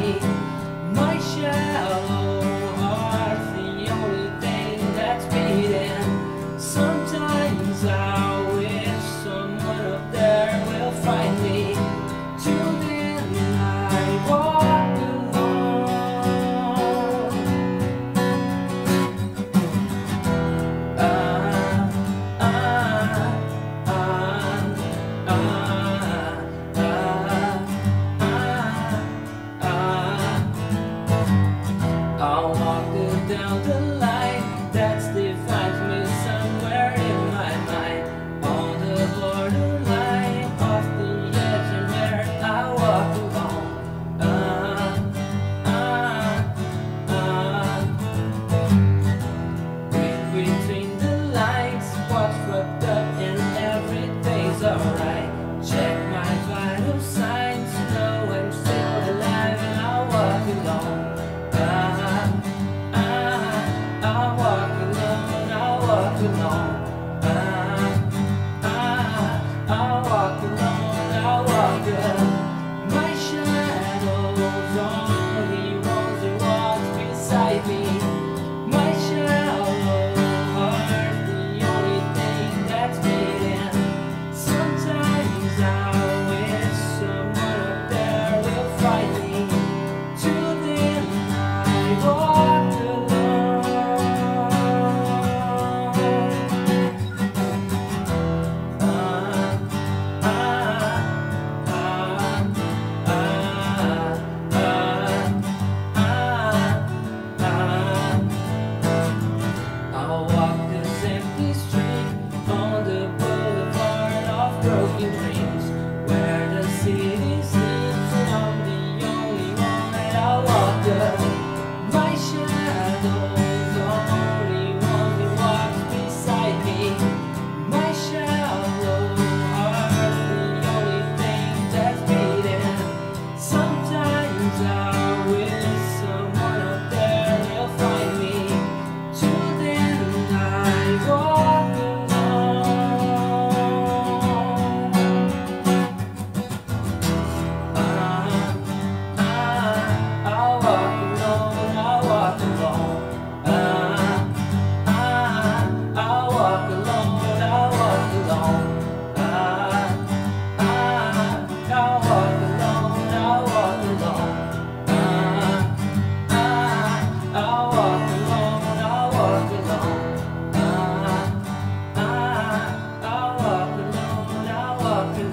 feet alright. dark.